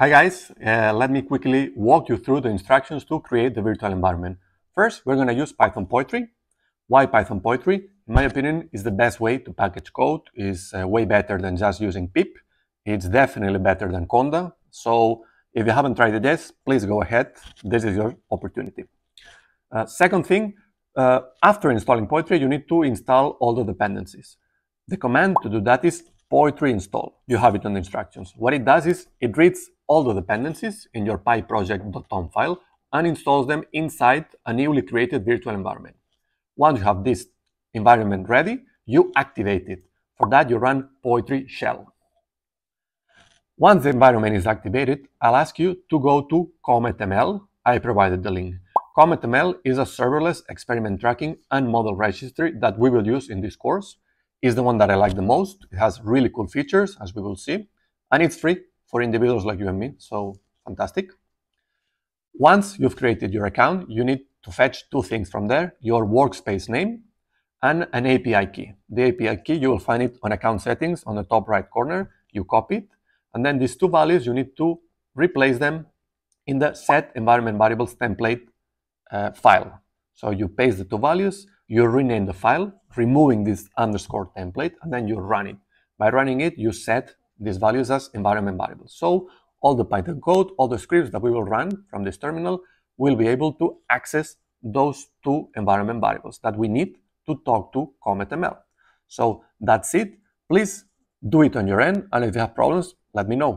Hi guys, uh, let me quickly walk you through the instructions to create the virtual environment. First, we're going to use Python Poetry. Why Python Poetry? In my opinion, is the best way to package code, is uh, way better than just using pip. It's definitely better than Conda. So if you haven't tried it yet, please go ahead. This is your opportunity. Uh, second thing, uh, after installing Poetry, you need to install all the dependencies. The command to do that is poetry install. You have it on the instructions. What it does is it reads all the dependencies in your pyproject.toml file and installs them inside a newly created virtual environment. Once you have this environment ready, you activate it. For that, you run poetry shell. Once the environment is activated, I'll ask you to go to CometML. I provided the link. CometML is a serverless experiment tracking and model registry that we will use in this course is the one that I like the most. It has really cool features, as we will see, and it's free for individuals like you and me, so fantastic. Once you've created your account, you need to fetch two things from there, your workspace name and an API key. The API key, you will find it on account settings on the top right corner. You copy it, and then these two values, you need to replace them in the set environment variables template uh, file. So you paste the two values, you rename the file, removing this underscore template, and then you run it. By running it, you set these values as environment variables. So all the Python code, all the scripts that we will run from this terminal will be able to access those two environment variables that we need to talk to CometML. So that's it. Please do it on your end, and if you have problems, let me know.